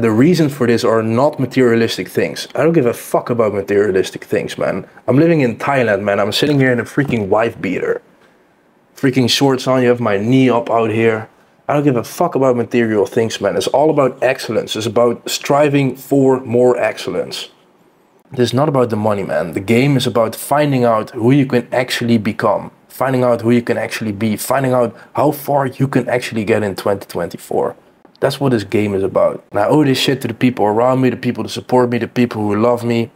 the reasons for this are not materialistic things. I don't give a fuck about materialistic things, man. I'm living in Thailand, man. I'm sitting here in a freaking wife beater. Freaking shorts on, you have my knee up out here. I don't give a fuck about material things, man. It's all about excellence. It's about striving for more excellence. This is not about the money, man. The game is about finding out who you can actually become, finding out who you can actually be, finding out how far you can actually get in 2024. That's what this game is about. And I owe this shit to the people around me, the people that support me, the people who love me.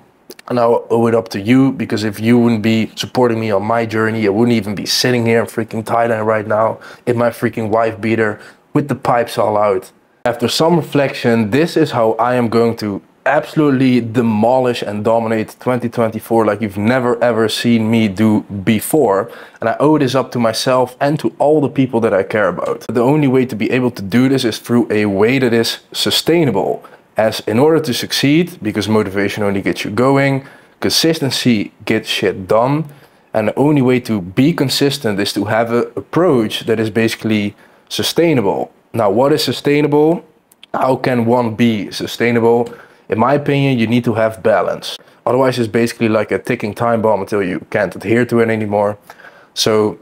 And I owe it up to you because if you wouldn't be supporting me on my journey, I wouldn't even be sitting here in freaking Thailand right now in my freaking wife beater with the pipes all out. After some reflection, this is how I am going to absolutely demolish and dominate 2024 like you've never ever seen me do before. And I owe this up to myself and to all the people that I care about. The only way to be able to do this is through a way that is sustainable. As in order to succeed, because motivation only gets you going, consistency gets shit done. And the only way to be consistent is to have an approach that is basically sustainable. Now, what is sustainable? How can one be sustainable? In my opinion, you need to have balance. Otherwise, it's basically like a ticking time bomb until you can't adhere to it anymore. So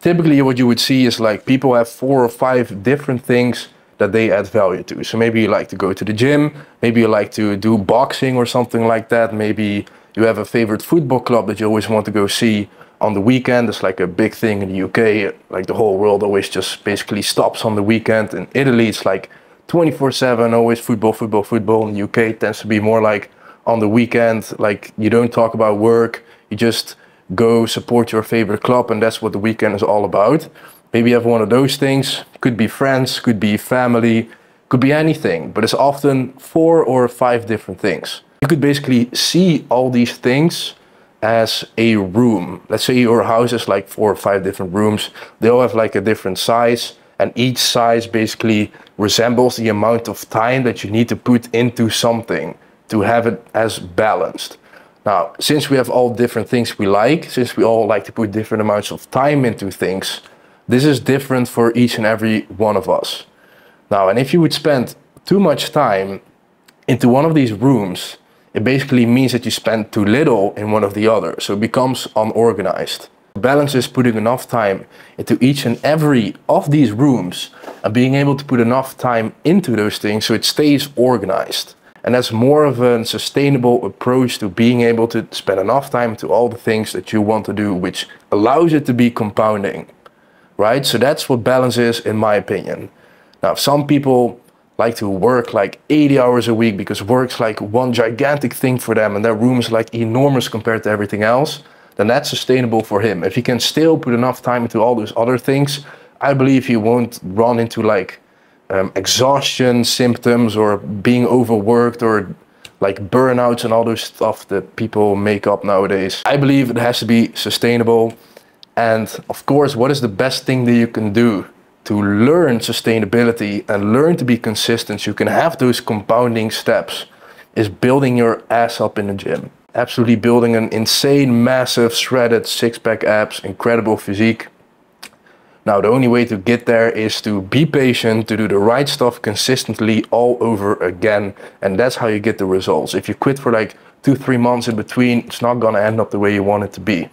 typically what you would see is like people have four or five different things that they add value to. So maybe you like to go to the gym, maybe you like to do boxing or something like that. Maybe you have a favorite football club that you always want to go see on the weekend. It's like a big thing in the UK. Like the whole world always just basically stops on the weekend. In Italy, it's like 24 7, always football, football, football. In the UK, tends to be more like on the weekend, like you don't talk about work, you just go support your favorite club, and that's what the weekend is all about. Maybe you have one of those things, could be friends, could be family, could be anything, but it's often four or five different things. You could basically see all these things as a room. Let's say your house is like four or five different rooms, they all have like a different size and each size basically resembles the amount of time that you need to put into something to have it as balanced. Now, since we have all different things we like, since we all like to put different amounts of time into things, this is different for each and every one of us. Now, and if you would spend too much time into one of these rooms, it basically means that you spend too little in one of the other. So it becomes unorganized. Balance is putting enough time into each and every of these rooms and being able to put enough time into those things so it stays organized. And that's more of a sustainable approach to being able to spend enough time to all the things that you want to do, which allows it to be compounding, right? So that's what balance is, in my opinion. Now, some people like to work like 80 hours a week because work's like one gigantic thing for them and their room is like enormous compared to everything else then that's sustainable for him. If he can still put enough time into all those other things, I believe he won't run into like um, exhaustion symptoms or being overworked or like burnouts and all those stuff that people make up nowadays. I believe it has to be sustainable. And of course, what is the best thing that you can do to learn sustainability and learn to be consistent so you can have those compounding steps is building your ass up in the gym absolutely building an insane, massive, shredded six-pack abs, incredible physique. Now, the only way to get there is to be patient, to do the right stuff consistently all over again. And that's how you get the results. If you quit for like two, three months in between, it's not gonna end up the way you want it to be.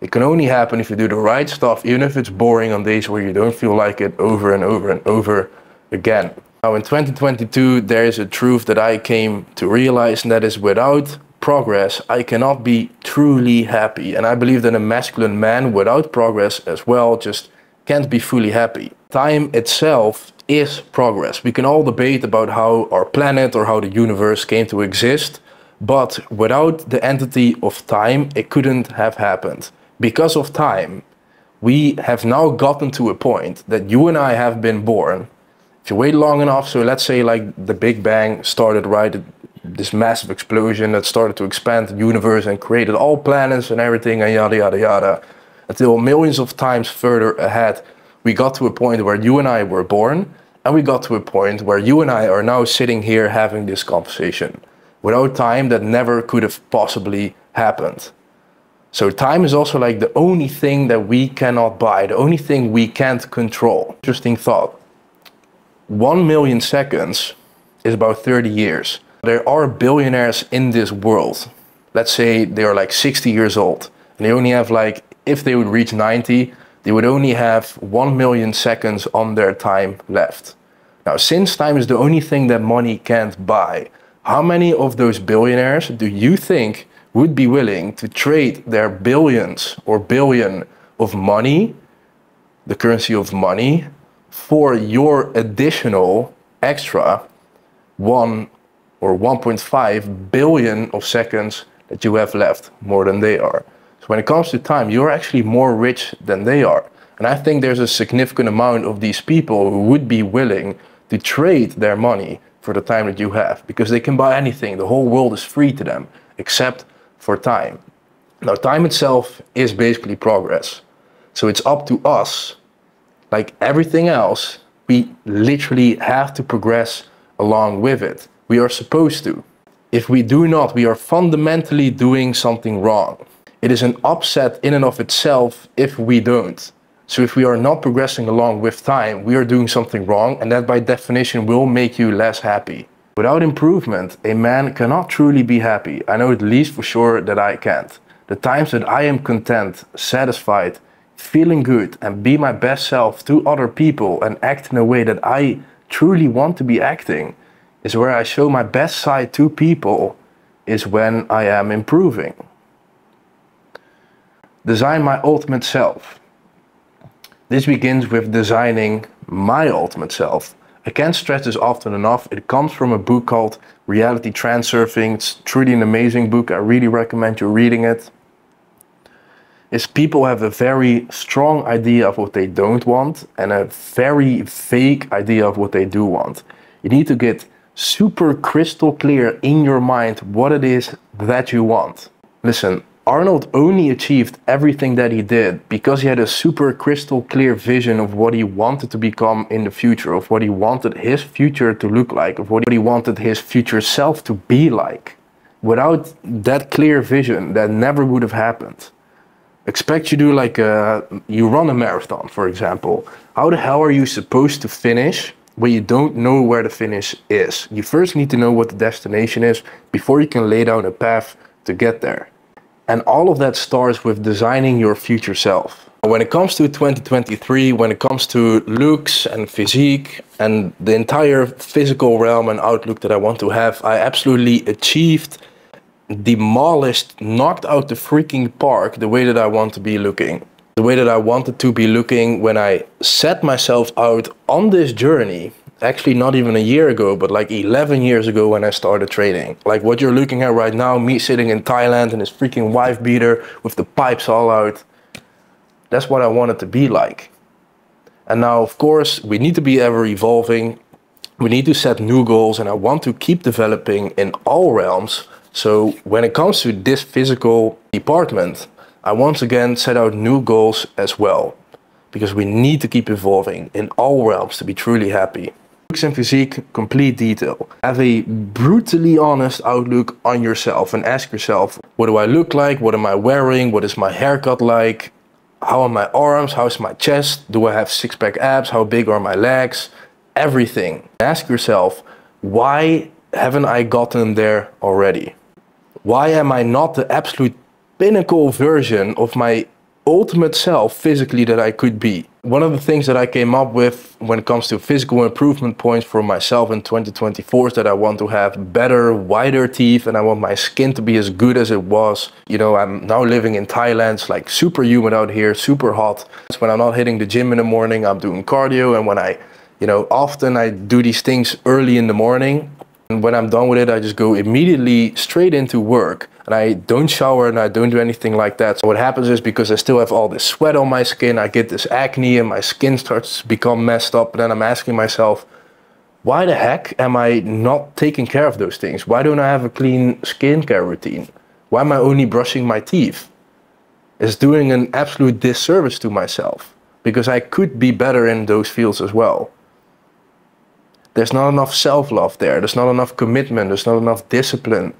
It can only happen if you do the right stuff, even if it's boring on days where you don't feel like it over and over and over again. Now in 2022, there is a truth that I came to realize and that is without progress, I cannot be truly happy. And I believe that a masculine man without progress as well just can't be fully happy. Time itself is progress. We can all debate about how our planet or how the universe came to exist, but without the entity of time, it couldn't have happened. Because of time, we have now gotten to a point that you and I have been born. If you wait long enough, so let's say like the Big Bang started right this massive explosion that started to expand the universe and created all planets and everything and yada yada yada. Until millions of times further ahead, we got to a point where you and I were born, and we got to a point where you and I are now sitting here having this conversation. Without time, that never could have possibly happened. So time is also like the only thing that we cannot buy, the only thing we can't control. Interesting thought. One million seconds is about 30 years. There are billionaires in this world. Let's say they are like 60 years old and they only have like, if they would reach 90, they would only have 1 million seconds on their time left. Now, since time is the only thing that money can't buy, how many of those billionaires do you think would be willing to trade their billions or billion of money, the currency of money, for your additional extra 1 or 1.5 billion of seconds that you have left, more than they are. So when it comes to time, you're actually more rich than they are. And I think there's a significant amount of these people who would be willing to trade their money for the time that you have because they can buy anything. The whole world is free to them except for time. Now, time itself is basically progress. So it's up to us, like everything else, we literally have to progress along with it. We are supposed to. If we do not, we are fundamentally doing something wrong. It is an upset in and of itself if we don't. So if we are not progressing along with time, we are doing something wrong and that by definition will make you less happy. Without improvement, a man cannot truly be happy. I know at least for sure that I can't. The times that I am content, satisfied, feeling good and be my best self to other people and act in a way that I truly want to be acting is where I show my best side to people is when I am improving. Design my ultimate self. This begins with designing my ultimate self. I can't stress this often enough. It comes from a book called Reality Transurfing. It's truly an amazing book. I really recommend you reading it. Is people have a very strong idea of what they don't want and a very vague idea of what they do want. You need to get super crystal clear in your mind what it is that you want. Listen, Arnold only achieved everything that he did because he had a super crystal clear vision of what he wanted to become in the future, of what he wanted his future to look like, of what he wanted his future self to be like. Without that clear vision, that never would have happened. Expect you do like a, you run a marathon, for example. How the hell are you supposed to finish where you don't know where the finish is. You first need to know what the destination is before you can lay down a path to get there. And all of that starts with designing your future self. When it comes to 2023, when it comes to looks and physique and the entire physical realm and outlook that I want to have, I absolutely achieved, demolished, knocked out the freaking park the way that I want to be looking the way that I wanted to be looking when I set myself out on this journey actually not even a year ago, but like 11 years ago when I started training. Like what you're looking at right now, me sitting in Thailand in this freaking wife beater with the pipes all out. That's what I wanted to be like. And now, of course, we need to be ever evolving. We need to set new goals and I want to keep developing in all realms. So when it comes to this physical department, I once again set out new goals as well, because we need to keep evolving in all realms to be truly happy. Looks and physique, complete detail. Have a brutally honest outlook on yourself and ask yourself, what do I look like? What am I wearing? What is my haircut like? How are my arms? How's my chest? Do I have six pack abs? How big are my legs? Everything. Ask yourself, why haven't I gotten there already? Why am I not the absolute pinnacle version of my ultimate self physically that I could be. One of the things that I came up with when it comes to physical improvement points for myself in 2024 is that I want to have better, wider teeth and I want my skin to be as good as it was. You know, I'm now living in Thailand, it's like super humid out here, super hot. It's when I'm not hitting the gym in the morning, I'm doing cardio and when I, you know, often I do these things early in the morning. And when I'm done with it, I just go immediately straight into work and I don't shower and I don't do anything like that. So what happens is because I still have all this sweat on my skin, I get this acne and my skin starts to become messed up. And then I'm asking myself, why the heck am I not taking care of those things? Why don't I have a clean skincare routine? Why am I only brushing my teeth? It's doing an absolute disservice to myself because I could be better in those fields as well. There's not enough self-love there. There's not enough commitment. There's not enough discipline.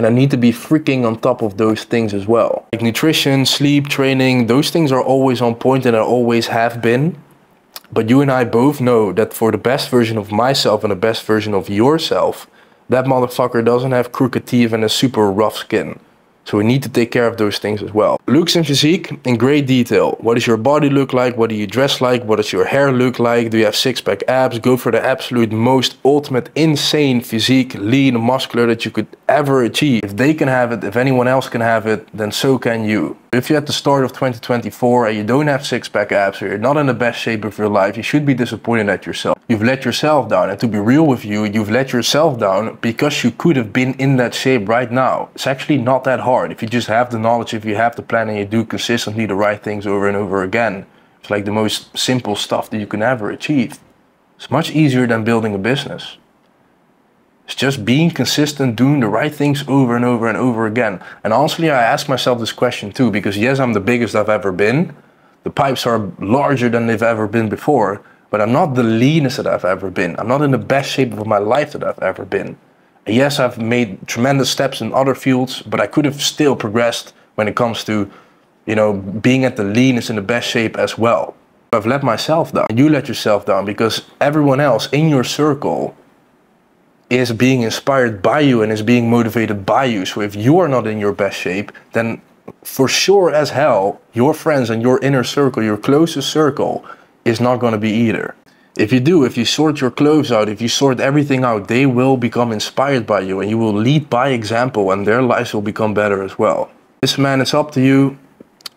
And I need to be freaking on top of those things as well. Like nutrition, sleep, training, those things are always on point and I always have been. But you and I both know that for the best version of myself and the best version of yourself, that motherfucker doesn't have crooked teeth and a super rough skin. So we need to take care of those things as well. Looks and physique in great detail. What does your body look like? What do you dress like? What does your hair look like? Do you have six pack abs? Go for the absolute most ultimate insane physique, lean, muscular that you could ever achieve. If they can have it, if anyone else can have it, then so can you. If you're at the start of 2024 and you don't have six pack abs or you're not in the best shape of your life, you should be disappointed at yourself. You've let yourself down. And to be real with you, you've let yourself down because you could have been in that shape right now. It's actually not that hard. If you just have the knowledge, if you have the plan and you do consistently the right things over and over again, it's like the most simple stuff that you can ever achieve. It's much easier than building a business. It's just being consistent, doing the right things over and over and over again. And honestly, I ask myself this question too, because yes, I'm the biggest I've ever been. The pipes are larger than they've ever been before, but I'm not the leanest that I've ever been. I'm not in the best shape of my life that I've ever been. And yes, I've made tremendous steps in other fields, but I could have still progressed when it comes to, you know, being at the leanest in the best shape as well. I've let myself down. You let yourself down because everyone else in your circle is being inspired by you and is being motivated by you. So if you are not in your best shape, then for sure as hell, your friends and your inner circle, your closest circle, is not going to be either. If you do, if you sort your clothes out, if you sort everything out, they will become inspired by you and you will lead by example and their lives will become better as well. This man, it's up to you.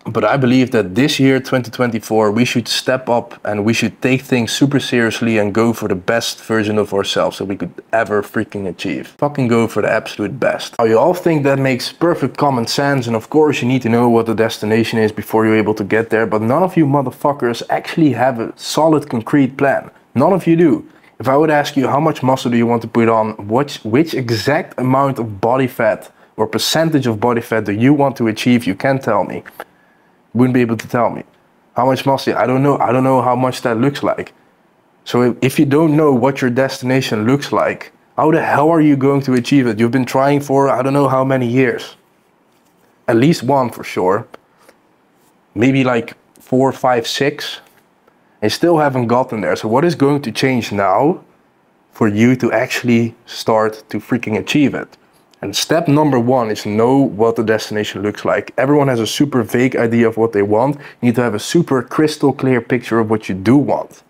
But I believe that this year, 2024, we should step up and we should take things super seriously and go for the best version of ourselves that we could ever freaking achieve. Fucking go for the absolute best. Now, you all think that makes perfect common sense, and of course, you need to know what the destination is before you're able to get there, but none of you motherfuckers actually have a solid, concrete plan. None of you do. If I would ask you how much muscle do you want to put on, which, which exact amount of body fat or percentage of body fat do you want to achieve, you can tell me wouldn't be able to tell me. How much muscle? I don't know. I don't know how much that looks like. So if you don't know what your destination looks like, how the hell are you going to achieve it? You've been trying for I don't know how many years. At least one for sure. Maybe like four, five, six. And still haven't gotten there. So what is going to change now for you to actually start to freaking achieve it? And step number one is know what the destination looks like. Everyone has a super vague idea of what they want. You need to have a super crystal clear picture of what you do want.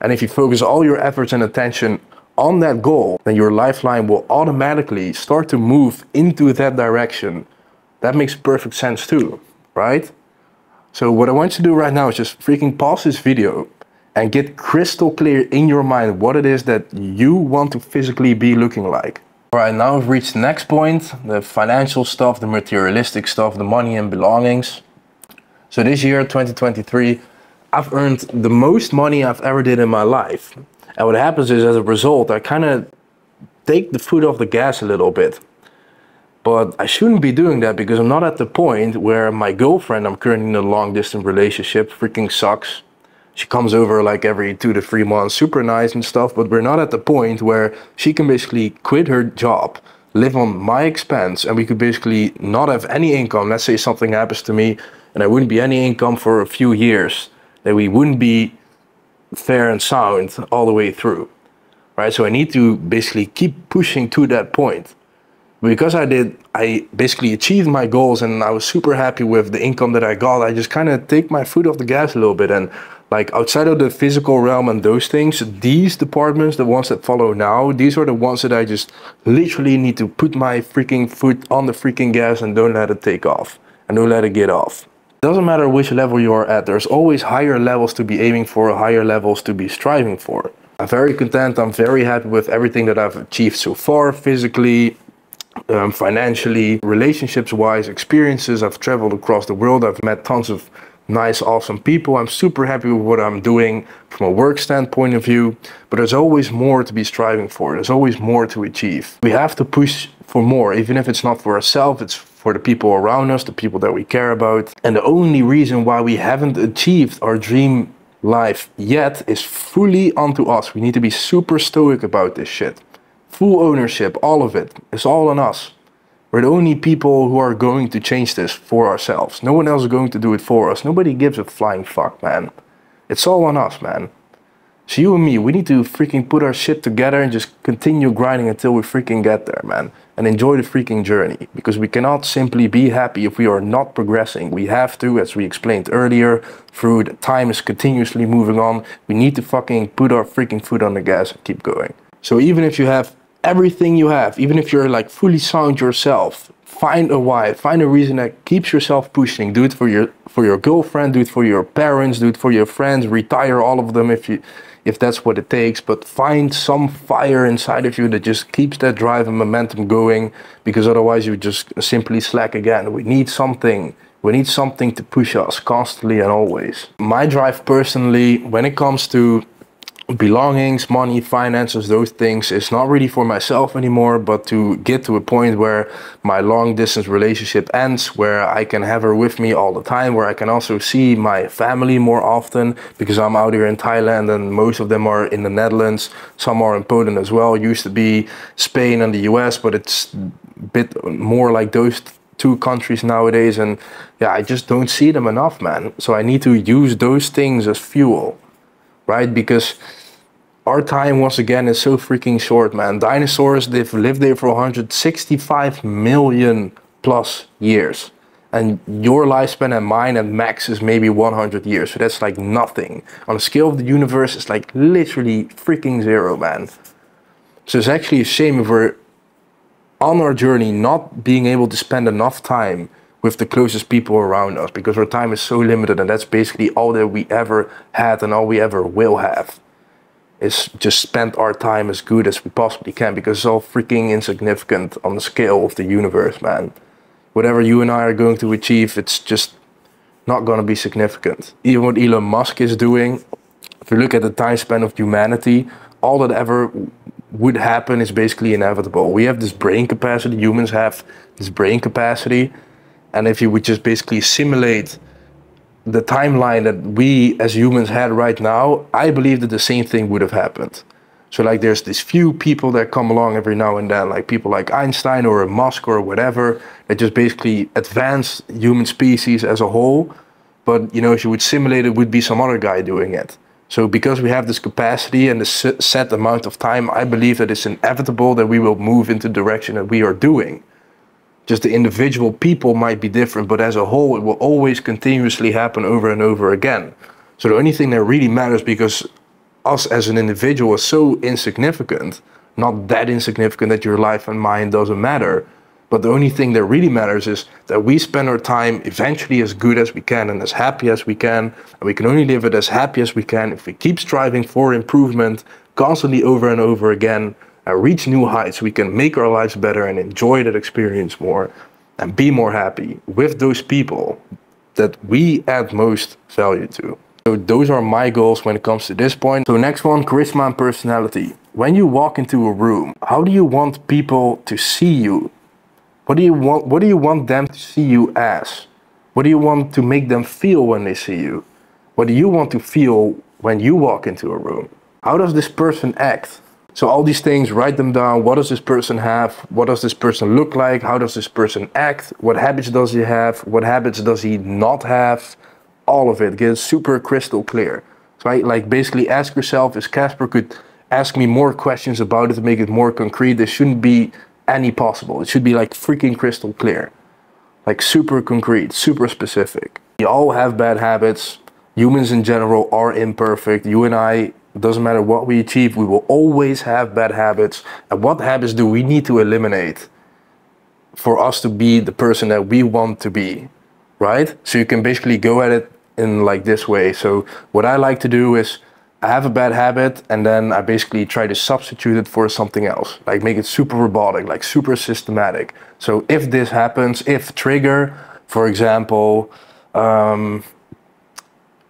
And if you focus all your efforts and attention on that goal, then your lifeline will automatically start to move into that direction. That makes perfect sense too, right? So what I want you to do right now is just freaking pause this video and get crystal clear in your mind what it is that you want to physically be looking like. Alright, now we've reached the next point, the financial stuff, the materialistic stuff, the money and belongings. So this year, 2023, I've earned the most money I've ever did in my life. And what happens is, as a result, I kind of take the foot off the gas a little bit. But I shouldn't be doing that because I'm not at the point where my girlfriend, I'm currently in a long distance relationship, freaking sucks she comes over like every two to three months, super nice and stuff, but we're not at the point where she can basically quit her job, live on my expense, and we could basically not have any income. Let's say something happens to me and there wouldn't be any income for a few years, that we wouldn't be fair and sound all the way through. Right? So I need to basically keep pushing to that point. Because I did, I basically achieved my goals and I was super happy with the income that I got. I just kind of take my foot off the gas a little bit and like outside of the physical realm and those things, these departments, the ones that follow now, these are the ones that I just literally need to put my freaking foot on the freaking gas and don't let it take off and don't let it get off. Doesn't matter which level you are at, there's always higher levels to be aiming for, higher levels to be striving for. I'm very content, I'm very happy with everything that I've achieved so far, physically, um, financially, relationships wise, experiences. I've traveled across the world, I've met tons of nice, awesome people. I'm super happy with what I'm doing from a work standpoint of view, but there's always more to be striving for. There's always more to achieve. We have to push for more, even if it's not for ourselves, it's for the people around us, the people that we care about. And the only reason why we haven't achieved our dream life yet is fully onto us. We need to be super stoic about this shit. Full ownership, all of it. It's all on us. We're the only people who are going to change this for ourselves. No one else is going to do it for us. Nobody gives a flying fuck, man. It's all on us, man. So you and me, we need to freaking put our shit together and just continue grinding until we freaking get there, man. And enjoy the freaking journey. Because we cannot simply be happy if we are not progressing. We have to, as we explained earlier, through the time is continuously moving on. We need to fucking put our freaking foot on the gas and keep going. So even if you have everything you have, even if you're like fully sound yourself, find a why, find a reason that keeps yourself pushing. Do it for your for your girlfriend, do it for your parents, do it for your friends, retire all of them if you if that's what it takes, but find some fire inside of you that just keeps that drive and momentum going because otherwise you just simply slack again. We need something. We need something to push us constantly and always. My drive personally, when it comes to belongings, money, finances, those things. It's not really for myself anymore, but to get to a point where my long distance relationship ends, where I can have her with me all the time, where I can also see my family more often because I'm out here in Thailand and most of them are in the Netherlands. Some are in Poland as well. Used to be Spain and the US, but it's a bit more like those two countries nowadays. And yeah, I just don't see them enough, man. So I need to use those things as fuel, right? Because our time once again is so freaking short, man. Dinosaurs, they've lived there for 165 million plus years. And your lifespan and mine at max is maybe 100 years. So that's like nothing. On the scale of the universe, it's like literally freaking zero, man. So it's actually a shame if we're on our journey not being able to spend enough time with the closest people around us because our time is so limited and that's basically all that we ever had and all we ever will have is just spend our time as good as we possibly can because it's all freaking insignificant on the scale of the universe, man. Whatever you and I are going to achieve, it's just not going to be significant. Even what Elon Musk is doing, if you look at the time span of humanity, all that ever would happen is basically inevitable. We have this brain capacity, humans have this brain capacity, and if you would just basically simulate the timeline that we as humans had right now, I believe that the same thing would have happened. So like there's these few people that come along every now and then, like people like Einstein or Musk or whatever, that just basically advance human species as a whole. But you know, if you would simulate it, would be some other guy doing it. So because we have this capacity and this set amount of time, I believe that it's inevitable that we will move into the direction that we are doing just the individual people might be different, but as a whole, it will always continuously happen over and over again. So the only thing that really matters because us as an individual is so insignificant, not that insignificant that your life and mine doesn't matter. But the only thing that really matters is that we spend our time eventually as good as we can and as happy as we can. And we can only live it as happy as we can if we keep striving for improvement constantly over and over again uh, reach new heights, we can make our lives better and enjoy that experience more and be more happy with those people that we add most value to. So those are my goals when it comes to this point. So next one, charisma and personality. When you walk into a room, how do you want people to see you? What do you want what do you want them to see you as? What do you want to make them feel when they see you? What do you want to feel when you walk into a room? How does this person act? So all these things, write them down. What does this person have? What does this person look like? How does this person act? What habits does he have? What habits does he not have? All of it gets super crystal clear. right? Like basically ask yourself, if Casper could ask me more questions about it to make it more concrete, there shouldn't be any possible. It should be like freaking crystal clear. Like super concrete, super specific. We all have bad habits. Humans in general are imperfect. You and I it doesn't matter what we achieve, we will always have bad habits. And what habits do we need to eliminate for us to be the person that we want to be? Right? So you can basically go at it in like this way. So what I like to do is I have a bad habit and then I basically try to substitute it for something else. Like make it super robotic, like super systematic. So if this happens, if trigger, for example, um,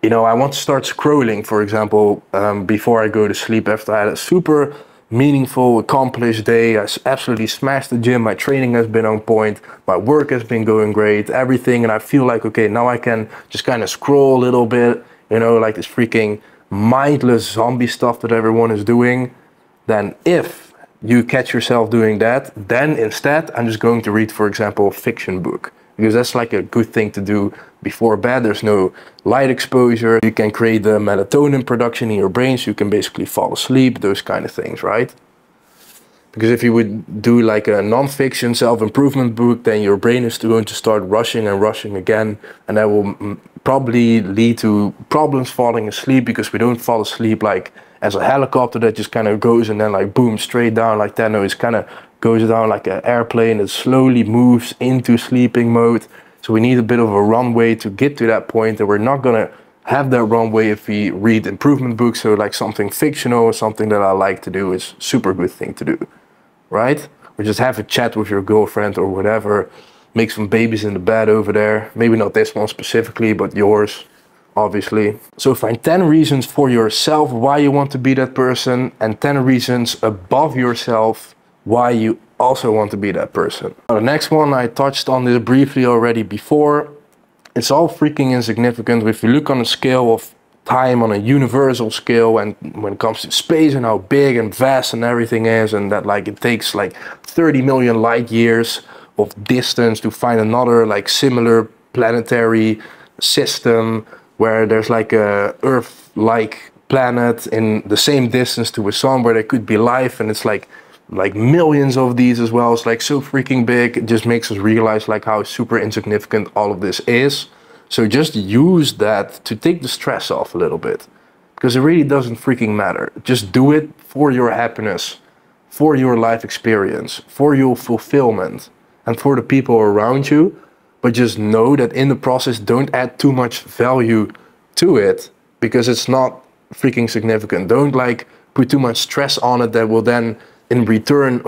you know, I want to start scrolling, for example, um, before I go to sleep after I had a super meaningful, accomplished day. I absolutely smashed the gym. My training has been on point. My work has been going great, everything. And I feel like, okay, now I can just kind of scroll a little bit, you know, like this freaking mindless zombie stuff that everyone is doing. Then if you catch yourself doing that, then instead I'm just going to read, for example, a fiction book because that's like a good thing to do before bed. There's no light exposure. You can create the melatonin production in your brain so you can basically fall asleep, those kind of things, right? Because if you would do like a non-fiction self-improvement book, then your brain is going to start rushing and rushing again, and that will probably lead to problems falling asleep because we don't fall asleep like as a helicopter that just kind of goes and then like boom straight down like that. No, it's kind of goes down like an airplane that slowly moves into sleeping mode. So we need a bit of a runway to get to that point. and we're not gonna have that runway if we read improvement books. So like something fictional or something that I like to do is super good thing to do, right? Or just have a chat with your girlfriend or whatever. Make some babies in the bed over there. Maybe not this one specifically, but yours, obviously. So find 10 reasons for yourself why you want to be that person and 10 reasons above yourself why you also want to be that person. Now, the next one, I touched on this briefly already before. It's all freaking insignificant. If you look on a scale of time on a universal scale and when it comes to space and how big and vast and everything is and that like it takes like 30 million light years of distance to find another like similar planetary system where there's like a earth like planet in the same distance to a sun where there could be life and it's like like millions of these as well. It's like so freaking big. It just makes us realize like how super insignificant all of this is. So just use that to take the stress off a little bit. Because it really doesn't freaking matter. Just do it for your happiness, for your life experience, for your fulfillment, and for the people around you. But just know that in the process, don't add too much value to it because it's not freaking significant. Don't like put too much stress on it that will then in return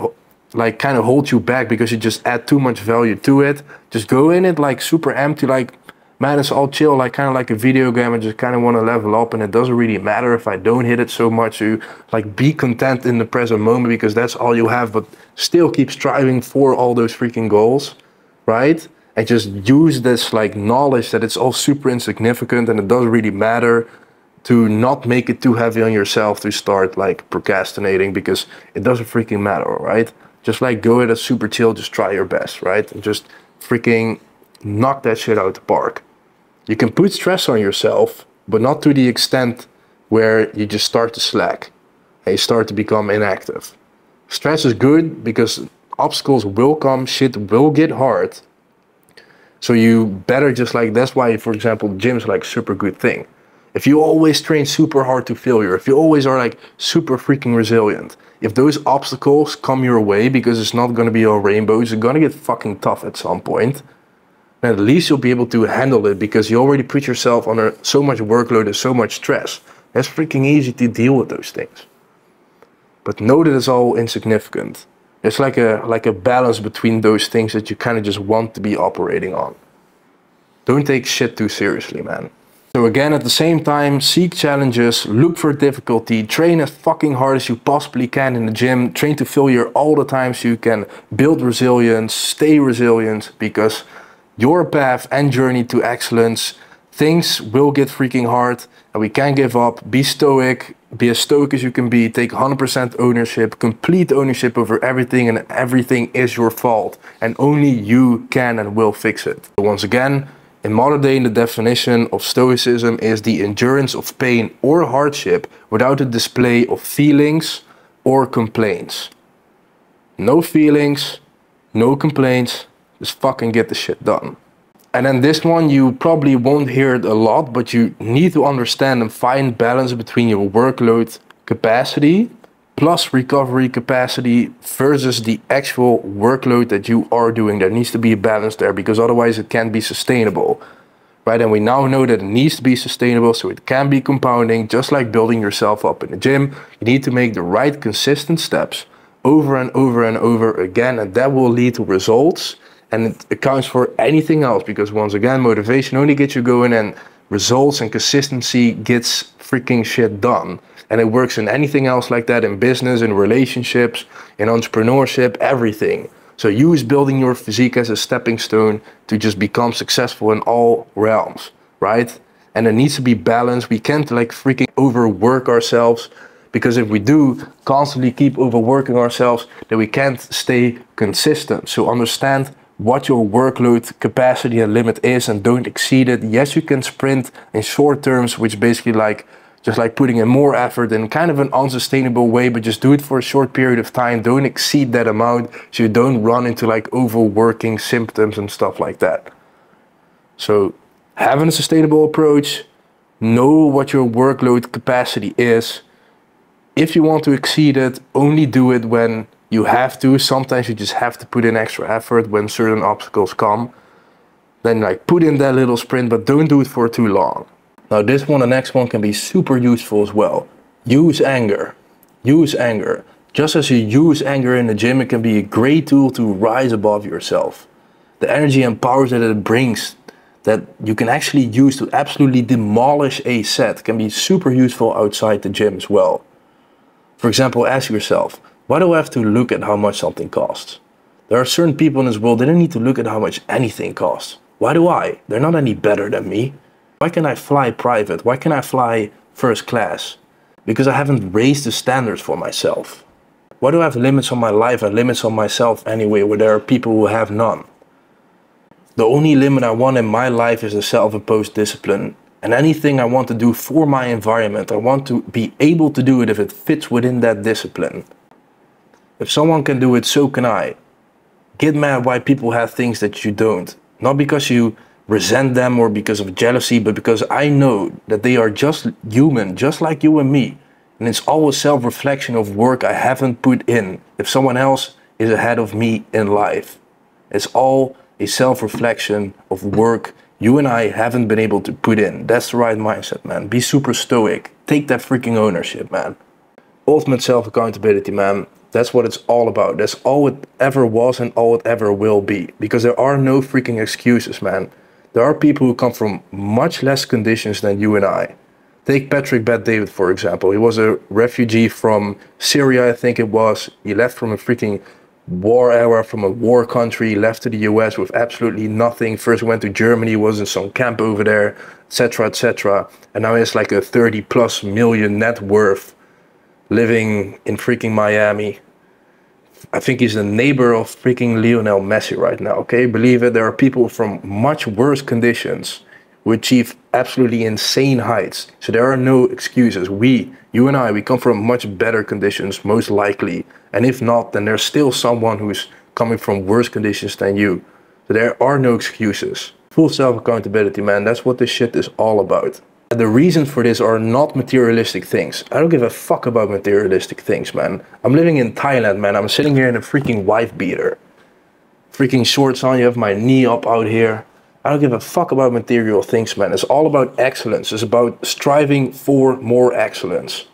like kind of hold you back because you just add too much value to it. Just go in it like super empty, like man, it's all chill, like kind of like a video game. I just kind of want to level up, and it doesn't really matter if I don't hit it so much. You like be content in the present moment because that's all you have, but still keep striving for all those freaking goals, right? And just use this like knowledge that it's all super insignificant and it doesn't really matter to not make it too heavy on yourself to start like procrastinating because it doesn't freaking matter, right? Just like go at it super chill, just try your best, right? And just freaking knock that shit out the park. You can put stress on yourself, but not to the extent where you just start to slack and you start to become inactive. Stress is good because obstacles will come, shit will get hard. So you better just like that's why, for example, gym is like super good thing if you always train super hard to failure, if you always are like super freaking resilient, if those obstacles come your way because it's not going to be all rainbows, it's going to get fucking tough at some point, then at least you'll be able to handle it because you already put yourself under so much workload and so much stress. It's freaking easy to deal with those things. But know that it's all insignificant. It's like a like a balance between those things that you kind of just want to be operating on. Don't take shit too seriously, man. So again, at the same time, seek challenges, look for difficulty, train as fucking hard as you possibly can in the gym, train to failure all the time so you can build resilience, stay resilient, because your path and journey to excellence, things will get freaking hard and we can't give up. Be stoic, be as stoic as you can be, take 100% ownership, complete ownership over everything and everything is your fault and only you can and will fix it. So once again, in modern day, the definition of Stoicism is the endurance of pain or hardship without a display of feelings or complaints. No feelings, no complaints, just fucking get the shit done. And then this one, you probably won't hear it a lot, but you need to understand and find balance between your workload capacity plus recovery capacity versus the actual workload that you are doing. There needs to be a balance there because otherwise it can't be sustainable. Right? And we now know that it needs to be sustainable so it can be compounding, just like building yourself up in the gym. You need to make the right consistent steps over and over and over again, and that will lead to results. And it accounts for anything else because once again, motivation only gets you going and results and consistency gets freaking shit done. And it works in anything else like that in business, in relationships, in entrepreneurship, everything. So use building your physique as a stepping stone to just become successful in all realms, right? And it needs to be balanced. We can't like freaking overwork ourselves because if we do constantly keep overworking ourselves, then we can't stay consistent. So understand what your workload capacity and limit is and don't exceed it. Yes, you can sprint in short terms, which basically like just like putting in more effort in kind of an unsustainable way, but just do it for a short period of time. Don't exceed that amount so you don't run into like overworking symptoms and stuff like that. So, having a sustainable approach, know what your workload capacity is. If you want to exceed it, only do it when you have to. Sometimes you just have to put in extra effort when certain obstacles come. Then, like, put in that little sprint, but don't do it for too long. Now this one, the next one can be super useful as well. Use anger. Use anger. Just as you use anger in the gym, it can be a great tool to rise above yourself. The energy and power that it brings that you can actually use to absolutely demolish a set can be super useful outside the gym as well. For example, ask yourself, why do I have to look at how much something costs? There are certain people in this world, they don't need to look at how much anything costs. Why do I? They're not any better than me. Why can I fly private? Why can I fly first class? Because I haven't raised the standards for myself. Why do I have limits on my life and limits on myself anyway, where there are people who have none? The only limit I want in my life is a self imposed discipline. And anything I want to do for my environment, I want to be able to do it if it fits within that discipline. If someone can do it, so can I. Get mad why people have things that you don't. Not because you resent them or because of jealousy, but because I know that they are just human, just like you and me. And it's always self reflection of work I haven't put in if someone else is ahead of me in life. It's all a self reflection of work you and I haven't been able to put in. That's the right mindset, man. Be super stoic. Take that freaking ownership, man. Ultimate self accountability, man. That's what it's all about. That's all it ever was and all it ever will be. Because there are no freaking excuses, man. There are people who come from much less conditions than you and I. Take Patrick Bet David, for example. He was a refugee from Syria, I think it was. He left from a freaking war era, from a war country, left to the US with absolutely nothing. First went to Germany, was in some camp over there, etc., etc. And now he has like a 30 plus million net worth living in freaking Miami I think he's the neighbor of freaking Lionel Messi right now. Okay, believe it. There are people from much worse conditions who achieve absolutely insane heights. So there are no excuses. We, you and I, we come from much better conditions, most likely. And if not, then there's still someone who's coming from worse conditions than you. So there are no excuses. Full self accountability, man. That's what this shit is all about. The reasons for this are not materialistic things. I don't give a fuck about materialistic things, man. I'm living in Thailand, man. I'm sitting here in a freaking wife beater. Freaking shorts on, you have my knee up out here. I don't give a fuck about material things, man. It's all about excellence. It's about striving for more excellence.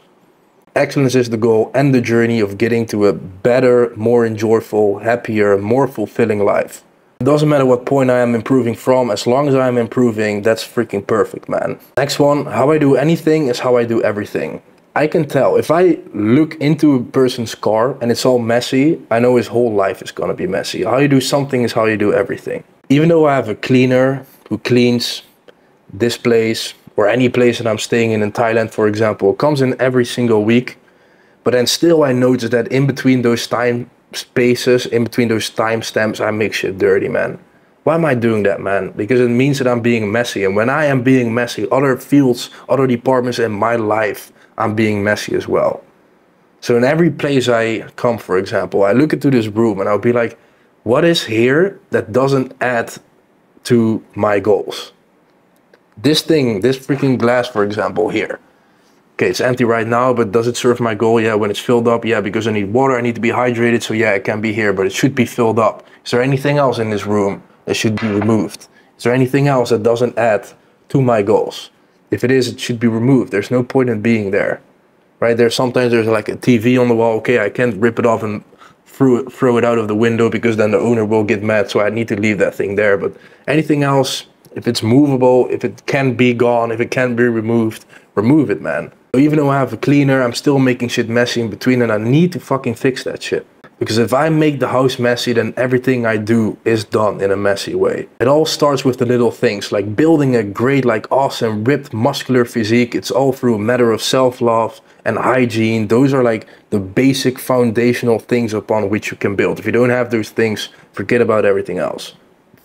Excellence is the goal and the journey of getting to a better, more enjoyable, happier, more fulfilling life. It doesn't matter what point I am improving from, as long as I am improving, that's freaking perfect, man. Next one, how I do anything is how I do everything. I can tell if I look into a person's car and it's all messy, I know his whole life is gonna be messy. How you do something is how you do everything. Even though I have a cleaner who cleans this place or any place that I'm staying in in Thailand, for example, comes in every single week, but then still I notice that in between those time spaces in between those timestamps, I make shit dirty, man. Why am I doing that, man? Because it means that I'm being messy. And when I am being messy, other fields, other departments in my life, I'm being messy as well. So in every place I come, for example, I look into this room and I'll be like, what is here that doesn't add to my goals? This thing, this freaking glass, for example, here okay, it's empty right now, but does it serve my goal? Yeah, when it's filled up, yeah, because I need water, I need to be hydrated, so yeah, it can be here, but it should be filled up. Is there anything else in this room that should be removed? Is there anything else that doesn't add to my goals? If it is, it should be removed. There's no point in being there, right? There's sometimes there's like a TV on the wall. Okay, I can't rip it off and throw it, throw it out of the window because then the owner will get mad. So I need to leave that thing there. But anything else, if it's movable, if it can be gone, if it can be removed, remove it, man. Even though I have a cleaner, I'm still making shit messy in between and I need to fucking fix that shit. Because if I make the house messy, then everything I do is done in a messy way. It all starts with the little things, like building a great, like awesome, ripped, muscular physique. It's all through a matter of self-love and hygiene. Those are like the basic foundational things upon which you can build. If you don't have those things, forget about everything else.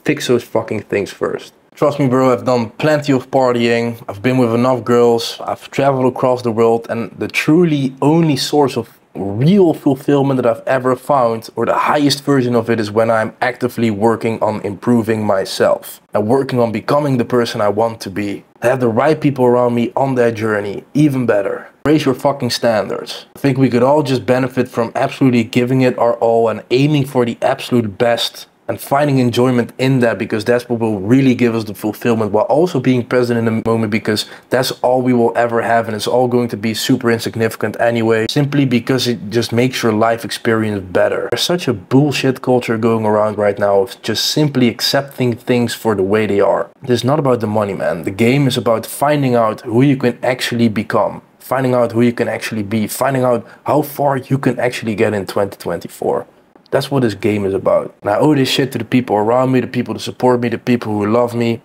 Fix those fucking things first. Trust me, bro, I've done plenty of partying. I've been with enough girls. I've traveled across the world, and the truly only source of real fulfillment that I've ever found, or the highest version of it, is when I'm actively working on improving myself and working on becoming the person I want to be. Have the right people around me on that journey, even better. Raise your fucking standards. I think we could all just benefit from absolutely giving it our all and aiming for the absolute best and finding enjoyment in that because that's what will really give us the fulfillment while also being present in the moment because that's all we will ever have and it's all going to be super insignificant anyway simply because it just makes your life experience better. There's such a bullshit culture going around right now of just simply accepting things for the way they are. It's not about the money man. The game is about finding out who you can actually become finding out who you can actually be, finding out how far you can actually get in 2024. That's what this game is about. And I owe this shit to the people around me, the people that support me, the people who love me.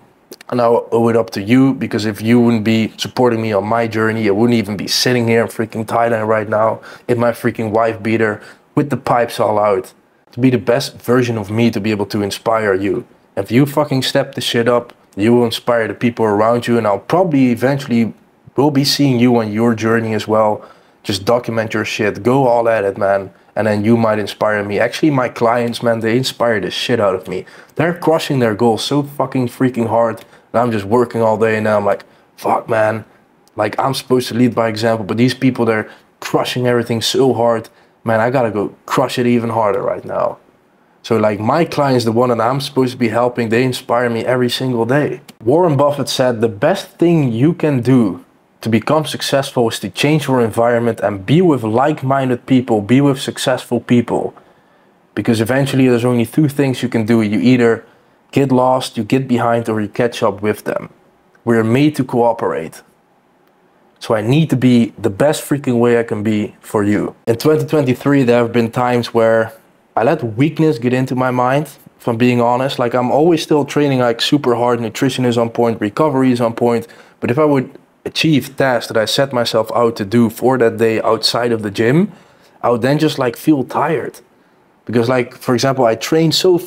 And I owe it up to you because if you wouldn't be supporting me on my journey, I wouldn't even be sitting here in freaking Thailand right now in my freaking wife beater with the pipes all out to be the best version of me to be able to inspire you. If you fucking step the shit up, you will inspire the people around you and I'll probably eventually will be seeing you on your journey as well. Just document your shit, go all at it, man and then you might inspire me. Actually, my clients, man, they inspire the shit out of me. They're crushing their goals so fucking freaking hard. And I'm just working all day and now I'm like, fuck, man. Like, I'm supposed to lead by example, but these people, they're crushing everything so hard. Man, I gotta go crush it even harder right now. So, like, my clients, the one that I'm supposed to be helping, they inspire me every single day. Warren Buffett said, the best thing you can do to become successful is to change your environment and be with like-minded people, be with successful people. Because eventually there's only two things you can do. You either get lost, you get behind, or you catch up with them. We're made to cooperate. So I need to be the best freaking way I can be for you. In 2023, there have been times where I let weakness get into my mind, if I'm being honest. Like I'm always still training like super hard, nutrition is on point, recovery is on point. But if I would achieve tasks that I set myself out to do for that day outside of the gym, I would then just like feel tired. Because like, for example, I train so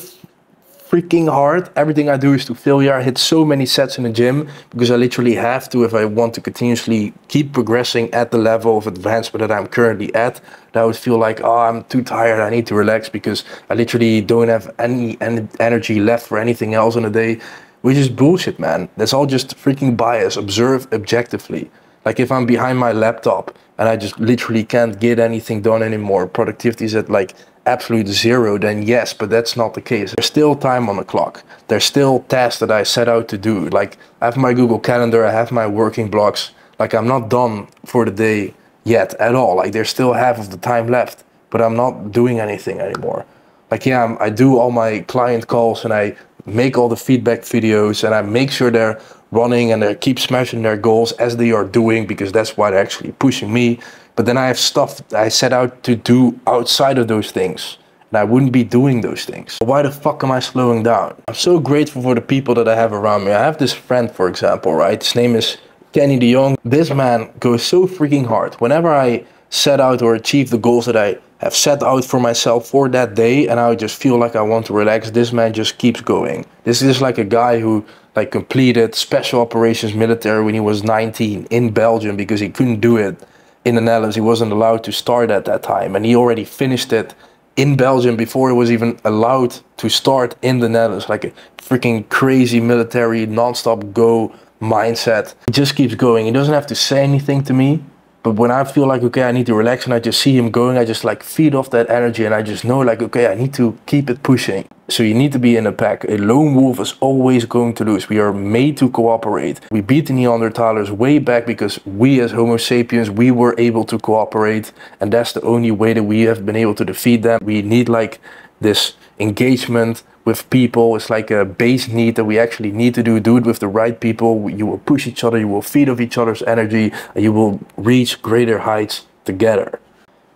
freaking hard. Everything I do is to failure. I hit so many sets in the gym because I literally have to if I want to continuously keep progressing at the level of advancement that I'm currently at. That I would feel like, oh, I'm too tired. I need to relax because I literally don't have any, any energy left for anything else in the day which is bullshit, man. That's all just freaking bias. Observe objectively. Like if I'm behind my laptop and I just literally can't get anything done anymore, productivity is at like absolute zero, then yes, but that's not the case. There's still time on the clock. There's still tasks that I set out to do. Like I have my Google Calendar, I have my working blocks. Like I'm not done for the day yet at all. Like there's still half of the time left, but I'm not doing anything anymore. Like yeah, I'm, I do all my client calls and I make all the feedback videos and I make sure they're running and they keep smashing their goals as they are doing because that's why they're actually pushing me. But then I have stuff I set out to do outside of those things. And I wouldn't be doing those things. Why the fuck am I slowing down? I'm so grateful for the people that I have around me. I have this friend, for example, right? His name is Kenny de Jong. This man goes so freaking hard. Whenever I set out or achieve the goals that I have set out for myself for that day and I just feel like I want to relax, this man just keeps going. This is like a guy who like completed special operations military when he was 19 in Belgium because he couldn't do it in the Netherlands. He wasn't allowed to start at that time and he already finished it in Belgium before it was even allowed to start in the Netherlands. Like a freaking crazy military non-stop go mindset. He just keeps going. He doesn't have to say anything to me. But when I feel like, okay, I need to relax and I just see him going, I just like feed off that energy and I just know like, okay, I need to keep it pushing. So you need to be in a pack. A lone wolf is always going to lose. We are made to cooperate. We beat the Neanderthalers way back because we as Homo sapiens, we were able to cooperate. And that's the only way that we have been able to defeat them. We need like this engagement with people. It's like a base need that we actually need to do. Do it with the right people. You will push each other. You will feed off each other's energy. And you will reach greater heights together.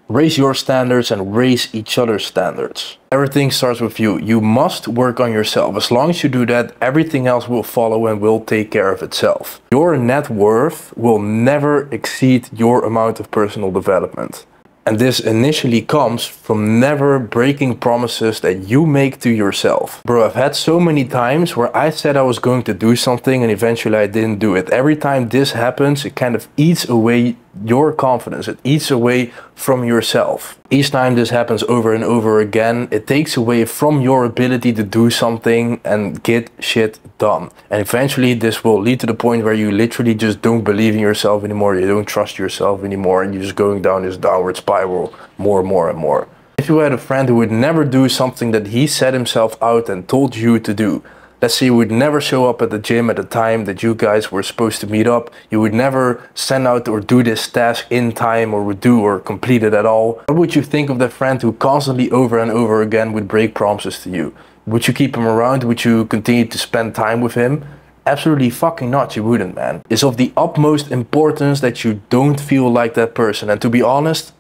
Raise your standards and raise each other's standards. Everything starts with you. You must work on yourself. As long as you do that, everything else will follow and will take care of itself. Your net worth will never exceed your amount of personal development. And this initially comes from never breaking promises that you make to yourself. Bro, I've had so many times where I said I was going to do something and eventually I didn't do it. Every time this happens, it kind of eats away your confidence. It eats away from yourself. Each time this happens over and over again, it takes away from your ability to do something and get shit done. And eventually this will lead to the point where you literally just don't believe in yourself anymore. You don't trust yourself anymore and you're just going down this downward spiral more and more and more. If you had a friend who would never do something that he set himself out and told you to do, Let's say you would never show up at the gym at the time that you guys were supposed to meet up. You would never send out or do this task in time or would do or complete it at all. What would you think of that friend who constantly over and over again would break promises to you? Would you keep him around? Would you continue to spend time with him? Absolutely fucking not, you wouldn't, man. It's of the utmost importance that you don't feel like that person. And to be honest,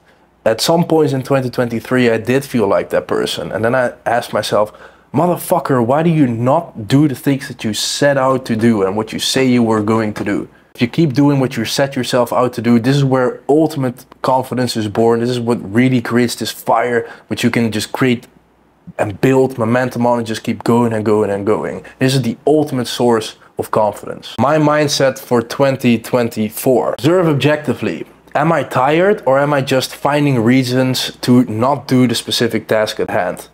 at some points in 2023, I did feel like that person. And then I asked myself, motherfucker, why do you not do the things that you set out to do and what you say you were going to do? If you keep doing what you set yourself out to do, this is where ultimate confidence is born. This is what really creates this fire, which you can just create and build momentum on and just keep going and going and going. This is the ultimate source of confidence. My mindset for 2024. Observe objectively. Am I tired or am I just finding reasons to not do the specific task at hand?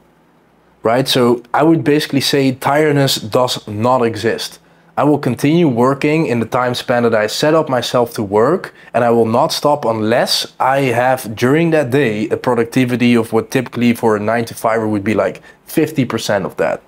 Right? So I would basically say tiredness does not exist. I will continue working in the time span that I set up myself to work and I will not stop unless I have during that day a productivity of what typically for a 9 to 5 would be like 50% of that,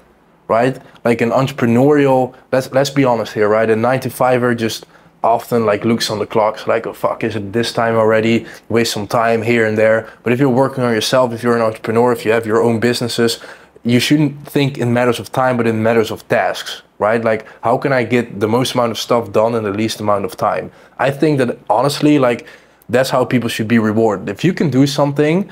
right? Like an entrepreneurial, let's let's be honest here, right? A 9 to 5er just often like looks on the clock like oh fuck is it this time already waste some time here and there but if you're working on yourself if you're an entrepreneur if you have your own businesses you shouldn't think in matters of time, but in matters of tasks, right? Like, how can I get the most amount of stuff done in the least amount of time? I think that honestly, like, that's how people should be rewarded. If you can do something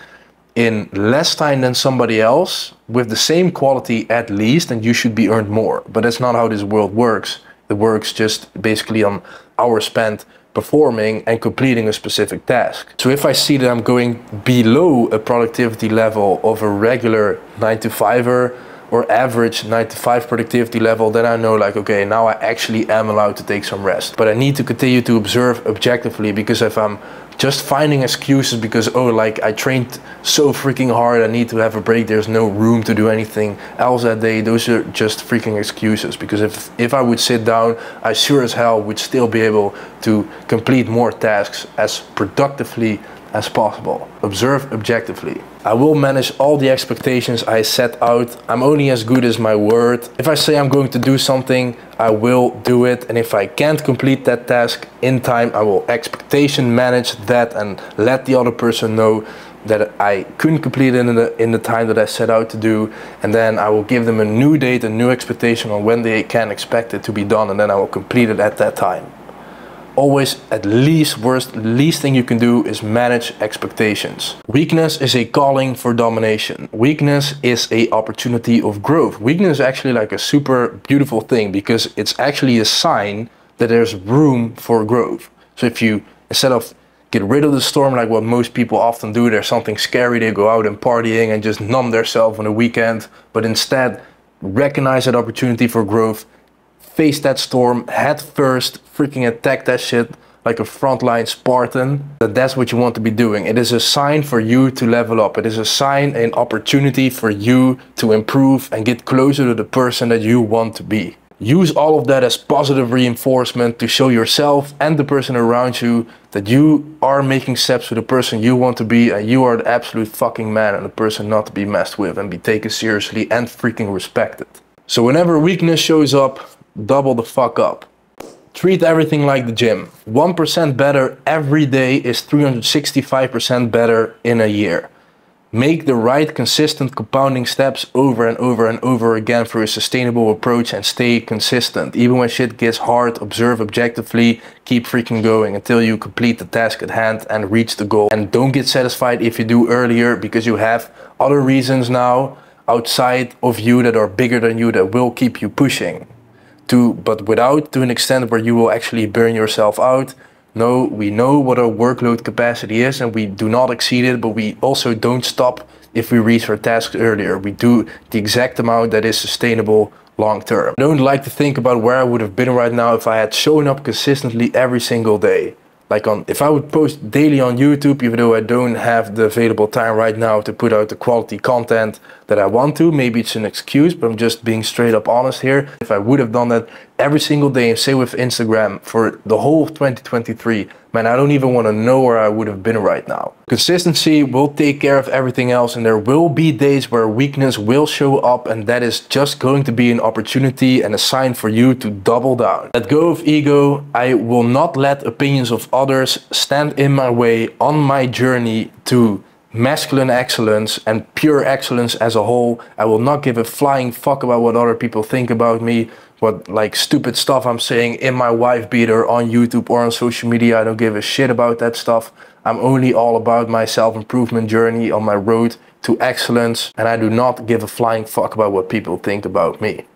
in less time than somebody else with the same quality at least, then you should be earned more. But that's not how this world works. It works just basically on hours spent performing and completing a specific task. So if I see that I'm going below a productivity level of a regular 9 to 5er or average 9 to 5 productivity level, then I know like, okay, now I actually am allowed to take some rest. But I need to continue to observe objectively because if I'm just finding excuses because oh like I trained so freaking hard I need to have a break there's no room to do anything else that day. Those are just freaking excuses because if if I would sit down I sure as hell would still be able to complete more tasks as productively as possible. Observe objectively. I will manage all the expectations I set out. I'm only as good as my word. If I say I'm going to do something, I will do it. And if I can't complete that task in time, I will expectation manage that and let the other person know that I couldn't complete it in the, in the time that I set out to do. And then I will give them a new date, a new expectation on when they can expect it to be done. And then I will complete it at that time always at least worst least thing you can do is manage expectations. Weakness is a calling for domination. Weakness is a opportunity of growth. Weakness is actually like a super beautiful thing because it's actually a sign that there's room for growth. So if you instead of get rid of the storm like what most people often do there's something scary they go out and partying and just numb themselves on the weekend but instead recognize that opportunity for growth face that storm head first, freaking attack that shit like a frontline Spartan. That that's what you want to be doing. It is a sign for you to level up. It is a sign, an opportunity for you to improve and get closer to the person that you want to be. Use all of that as positive reinforcement to show yourself and the person around you that you are making steps to the person you want to be and you are the absolute fucking man and the person not to be messed with and be taken seriously and freaking respected. So whenever weakness shows up, double the fuck up. Treat everything like the gym. 1% better every day is 365% better in a year. Make the right consistent compounding steps over and over and over again for a sustainable approach and stay consistent. Even when shit gets hard, observe objectively, keep freaking going until you complete the task at hand and reach the goal. And don't get satisfied if you do earlier because you have other reasons now outside of you that are bigger than you that will keep you pushing. To, but without to an extent where you will actually burn yourself out no, we know what our workload capacity is and we do not exceed it, but we also don't stop if we reach our tasks earlier. We do the exact amount that is sustainable long term. I don't like to think about where I would have been right now if I had shown up consistently every single day like on if I would post daily on YouTube, even though I don't have the available time right now to put out the quality content that I want to, maybe it's an excuse, but I'm just being straight up honest here. If I would have done that every single day say with Instagram for the whole of 2023, man, I don't even want to know where I would have been right now. Consistency will take care of everything else and there will be days where weakness will show up and that is just going to be an opportunity and a sign for you to double down. Let go of ego. I will not let opinions of others stand in my way on my journey to masculine excellence and pure excellence as a whole. I will not give a flying fuck about what other people think about me, what like stupid stuff I'm saying in my wife beater on YouTube or on social media. I don't give a shit about that stuff. I'm only all about my self-improvement journey on my road to excellence and I do not give a flying fuck about what people think about me.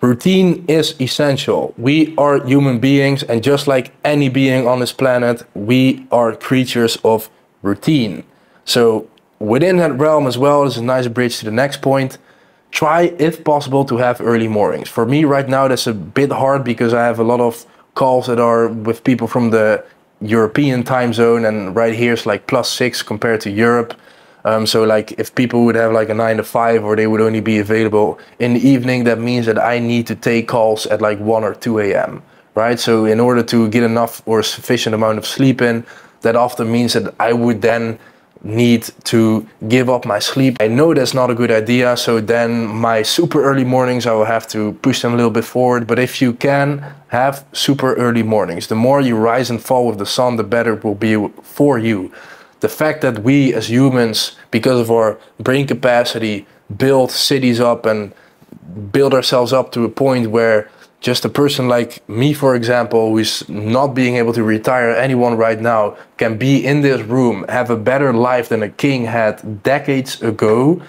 Routine is essential. We are human beings and just like any being on this planet, we are creatures of routine. So within that realm as well, is a nice bridge to the next point. Try, if possible, to have early mornings. For me right now, that's a bit hard because I have a lot of calls that are with people from the European time zone and right here is like plus six compared to Europe. Um, so like if people would have like a nine to five or they would only be available in the evening, that means that I need to take calls at like 1 or 2 a.m. Right. So in order to get enough or sufficient amount of sleep in, that often means that I would then need to give up my sleep. I know that's not a good idea, so then my super early mornings, I will have to push them a little bit forward. But if you can have super early mornings, the more you rise and fall with the sun, the better it will be for you. The fact that we as humans, because of our brain capacity, build cities up and build ourselves up to a point where just a person like me, for example, who's not being able to retire anyone right now, can be in this room, have a better life than a king had decades ago,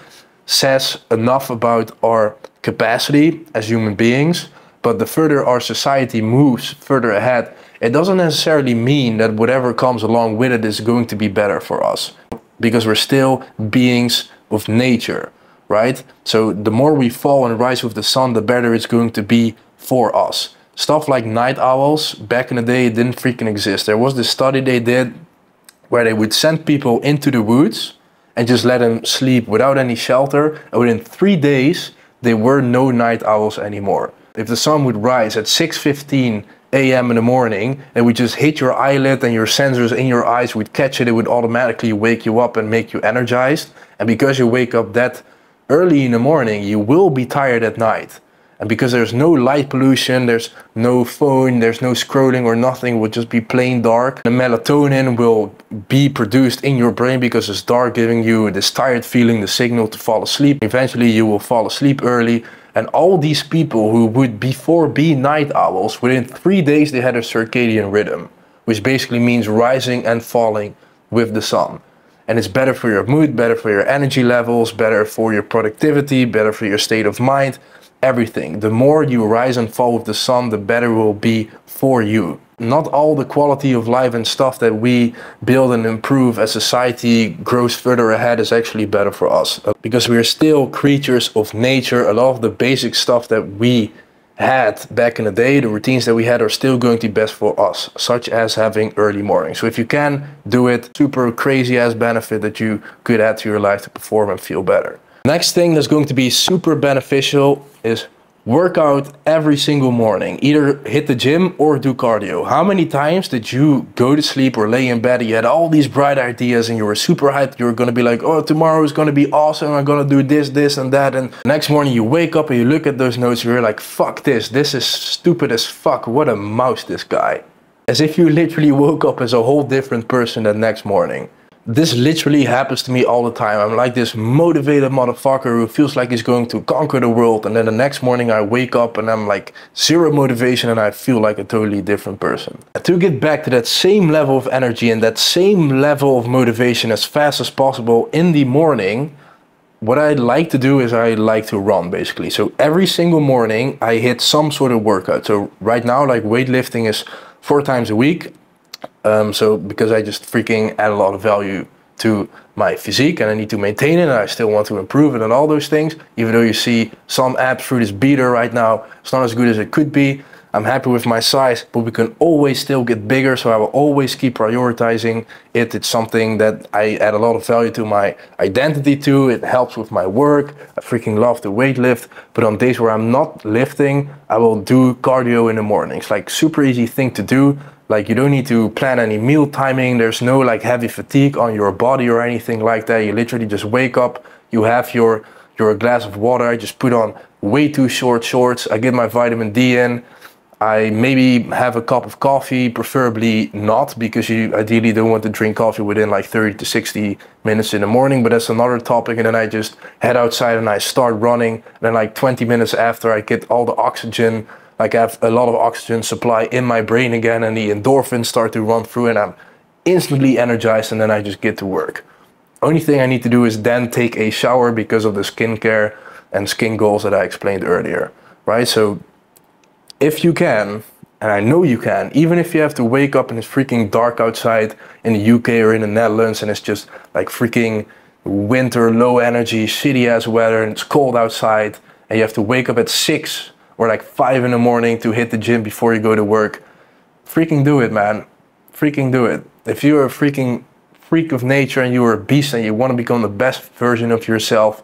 says enough about our capacity as human beings. But the further our society moves further ahead, it doesn't necessarily mean that whatever comes along with it is going to be better for us. Because we're still beings of nature, right? So the more we fall and rise with the sun, the better it's going to be for us. Stuff like night owls, back in the day, it didn't freaking exist. There was this study they did where they would send people into the woods and just let them sleep without any shelter. And within three days, there were no night owls anymore. If the sun would rise at 6.15 a.m. in the morning and would just hit your eyelid and your sensors in your eyes would catch it, it would automatically wake you up and make you energized. And because you wake up that early in the morning, you will be tired at night. And because there's no light pollution, there's no phone, there's no scrolling or nothing, it will just be plain dark. The melatonin will be produced in your brain because it's dark, giving you this tired feeling, the signal to fall asleep. Eventually you will fall asleep early. And all these people who would before be night owls, within three days they had a circadian rhythm, which basically means rising and falling with the sun. And it's better for your mood, better for your energy levels, better for your productivity, better for your state of mind everything. The more you rise and fall with the sun, the better it will be for you. Not all the quality of life and stuff that we build and improve as society grows further ahead is actually better for us. Uh, because we are still creatures of nature. A lot of the basic stuff that we had back in the day, the routines that we had are still going to be best for us, such as having early morning. So if you can do it, super crazy ass benefit that you could add to your life to perform and feel better. Next thing that's going to be super beneficial is work out every single morning. Either hit the gym or do cardio. How many times did you go to sleep or lay in bed and you had all these bright ideas and you were super hyped. You were going to be like, oh, tomorrow is going to be awesome. I'm going to do this, this and that. And next morning you wake up and you look at those notes. And you're like, fuck this. This is stupid as fuck. What a mouse this guy. As if you literally woke up as a whole different person the next morning. This literally happens to me all the time. I'm like this motivated motherfucker who feels like he's going to conquer the world. And then the next morning I wake up and I'm like zero motivation and I feel like a totally different person. To get back to that same level of energy and that same level of motivation as fast as possible in the morning, what I like to do is I like to run basically. So every single morning I hit some sort of workout. So right now, like weightlifting is four times a week. Um, so because I just freaking add a lot of value to my physique and I need to maintain it and I still want to improve it and all those things. Even though you see some abs through this beater right now, it's not as good as it could be. I'm happy with my size, but we can always still get bigger. So I will always keep prioritizing it. It's something that I add a lot of value to my identity to. It helps with my work. I freaking love to weight lift. But on days where I'm not lifting, I will do cardio in the mornings. Like super easy thing to do. Like you don't need to plan any meal timing. There's no like heavy fatigue on your body or anything like that. You literally just wake up, you have your your glass of water. I just put on way too short shorts. I get my vitamin D in. I maybe have a cup of coffee, preferably not, because you ideally don't want to drink coffee within like 30 to 60 minutes in the morning, but that's another topic. And then I just head outside and I start running. And then like 20 minutes after I get all the oxygen, like I have a lot of oxygen supply in my brain again and the endorphins start to run through and I'm instantly energized and then I just get to work. Only thing I need to do is then take a shower because of the skincare and skin goals that I explained earlier, right? So if you can, and I know you can, even if you have to wake up and it's freaking dark outside in the UK or in the Netherlands and it's just like freaking winter, low energy, shitty ass weather and it's cold outside and you have to wake up at six or like five in the morning to hit the gym before you go to work, freaking do it, man. Freaking do it. If you're a freaking freak of nature and you're a beast and you want to become the best version of yourself,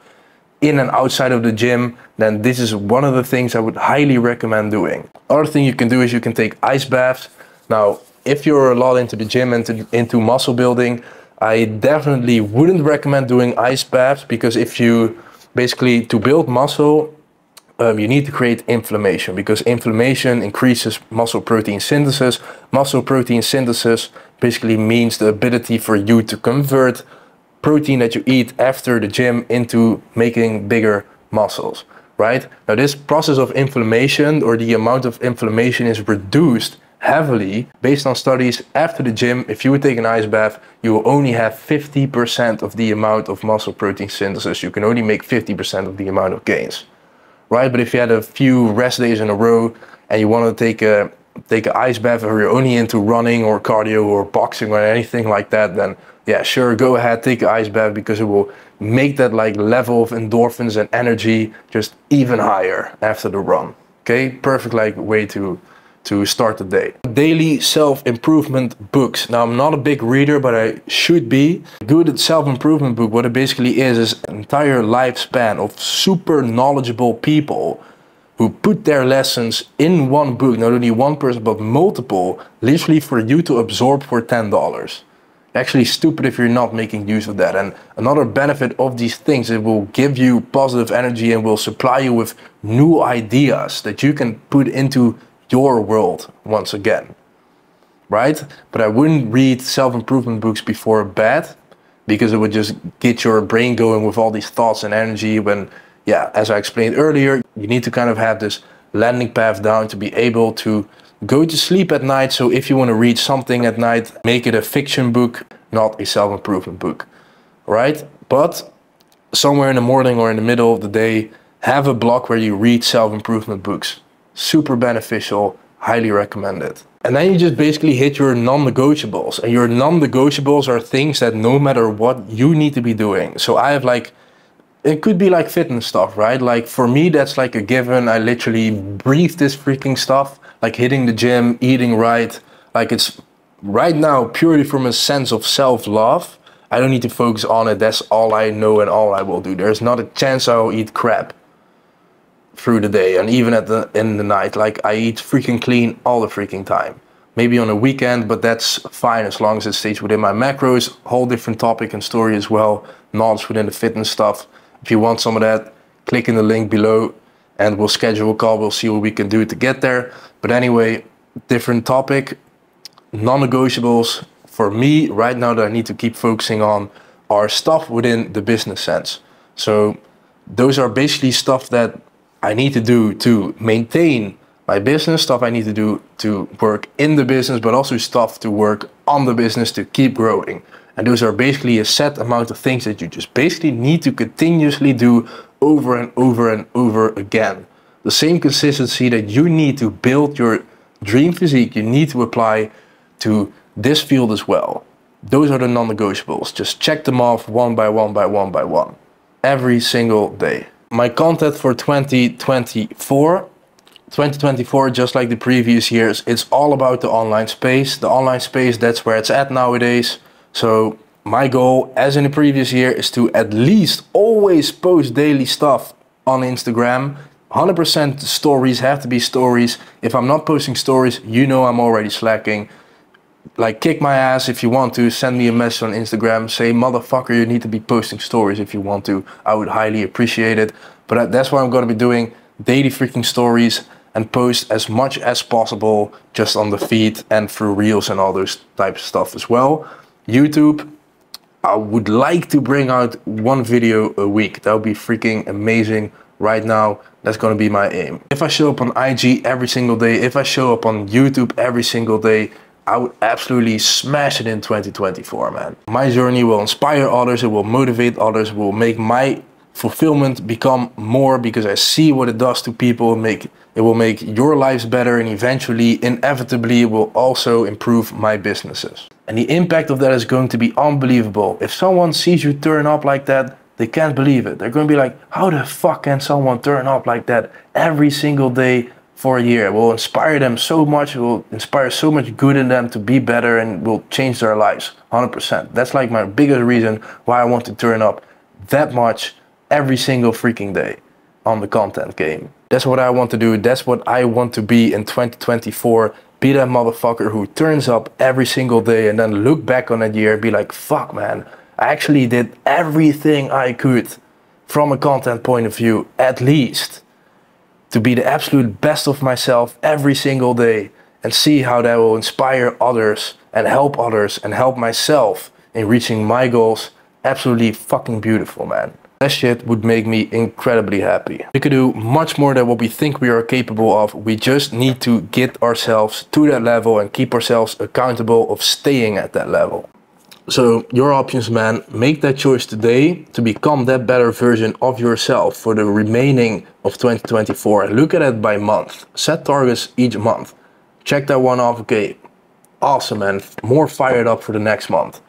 in and outside of the gym, then this is one of the things I would highly recommend doing. Other thing you can do is you can take ice baths. Now, if you're a lot into the gym and into, into muscle building, I definitely wouldn't recommend doing ice baths because if you basically to build muscle, um, you need to create inflammation because inflammation increases muscle protein synthesis. Muscle protein synthesis basically means the ability for you to convert protein that you eat after the gym into making bigger muscles, right? Now, this process of inflammation or the amount of inflammation is reduced heavily based on studies after the gym. If you would take an ice bath, you will only have 50% of the amount of muscle protein synthesis. You can only make 50% of the amount of gains, right? But if you had a few rest days in a row and you want to take a take an ice bath or you're only into running or cardio or boxing or anything like that, then yeah, sure, go ahead, take an ice bath because it will make that like level of endorphins and energy just even higher after the run. Okay, perfect like way to to start the day. Daily self-improvement books. Now I'm not a big reader, but I should be. A good self-improvement book, what it basically is, is an entire lifespan of super knowledgeable people who put their lessons in one book, not only one person, but multiple, literally for you to absorb for $10 actually stupid if you're not making use of that. And another benefit of these things, it will give you positive energy and will supply you with new ideas that you can put into your world once again. Right? But I wouldn't read self improvement books before bed because it would just get your brain going with all these thoughts and energy. When, yeah, as I explained earlier, you need to kind of have this landing path down to be able to Go to sleep at night. So if you want to read something at night, make it a fiction book, not a self-improvement book. Right? But somewhere in the morning or in the middle of the day, have a block where you read self-improvement books. Super beneficial, highly recommended. And then you just basically hit your non-negotiables. And your non-negotiables are things that no matter what you need to be doing. So I have like it could be like fitness stuff, right? Like for me, that's like a given. I literally breathe this freaking stuff like hitting the gym, eating right. Like it's right now purely from a sense of self-love. I don't need to focus on it. That's all I know and all I will do. There's not a chance I'll eat crap through the day and even at the in the night. Like I eat freaking clean all the freaking time. Maybe on a weekend, but that's fine as long as it stays within my macros. Whole different topic and story as well. Knowledge within the fitness stuff. If you want some of that, click in the link below and we'll schedule a call. We'll see what we can do to get there. But anyway, different topic, non-negotiables for me right now that I need to keep focusing on are stuff within the business sense. So those are basically stuff that I need to do to maintain my business, stuff I need to do to work in the business, but also stuff to work on the business to keep growing. And those are basically a set amount of things that you just basically need to continuously do over and over and over again. The same consistency that you need to build your dream physique, you need to apply to this field as well. Those are the non-negotiables. Just check them off one by one by one by one. Every single day. My content for 2024 2024, just like the previous years, it's all about the online space. The online space, that's where it's at nowadays. So my goal, as in the previous year, is to at least always post daily stuff on Instagram. 100% stories have to be stories. If I'm not posting stories, you know I'm already slacking. Like kick my ass if you want to. Send me a message on Instagram. Say motherfucker, you need to be posting stories if you want to. I would highly appreciate it. But that's what I'm gonna be doing. Daily freaking stories and post as much as possible just on the feed and through reels and all those types of stuff as well. YouTube, I would like to bring out one video a week. That would be freaking amazing right now. That's gonna be my aim. If I show up on IG every single day, if I show up on YouTube every single day, I would absolutely smash it in 2024, man. My journey will inspire others, it will motivate others, will make my fulfillment become more because I see what it does to people, make it will make your lives better and eventually, inevitably, it will also improve my businesses. And the impact of that is going to be unbelievable. If someone sees you turn up like that, they can't believe it. They're going to be like, how the fuck can someone turn up like that every single day for a year? It will inspire them so much. It will inspire so much good in them to be better and will change their lives 100%. That's like my biggest reason why I want to turn up that much every single freaking day on the content game. That's what I want to do. That's what I want to be in 2024. Be that motherfucker who turns up every single day and then look back on that year and be like, fuck man, I actually did everything I could from a content point of view, at least, to be the absolute best of myself every single day and see how that will inspire others and help others and help myself in reaching my goals. Absolutely fucking beautiful, man. That shit would make me incredibly happy. We could do much more than what we think we are capable of. We just need to get ourselves to that level and keep ourselves accountable of staying at that level. So your options, man, make that choice today to become that better version of yourself for the remaining of 2024. And look at it by month. Set targets each month. Check that one off. Okay, awesome, man. More fired up for the next month.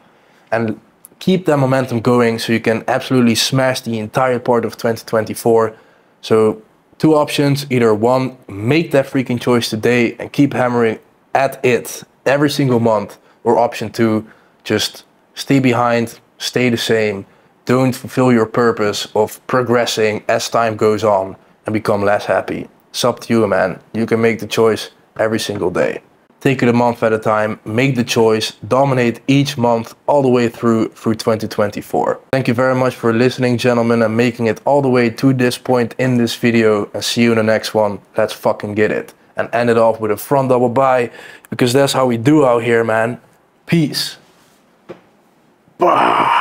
And keep that momentum going so you can absolutely smash the entire part of 2024. So two options, either one, make that freaking choice today and keep hammering at it every single month, or option two, just stay behind, stay the same, don't fulfill your purpose of progressing as time goes on and become less happy. It's up to you, man. You can make the choice every single day take it a month at a time, make the choice, dominate each month all the way through through 2024. Thank you very much for listening, gentlemen, and making it all the way to this point in this video. And see you in the next one. Let's fucking get it. And end it off with a front double bi, because that's how we do out here, man. Peace. Bah.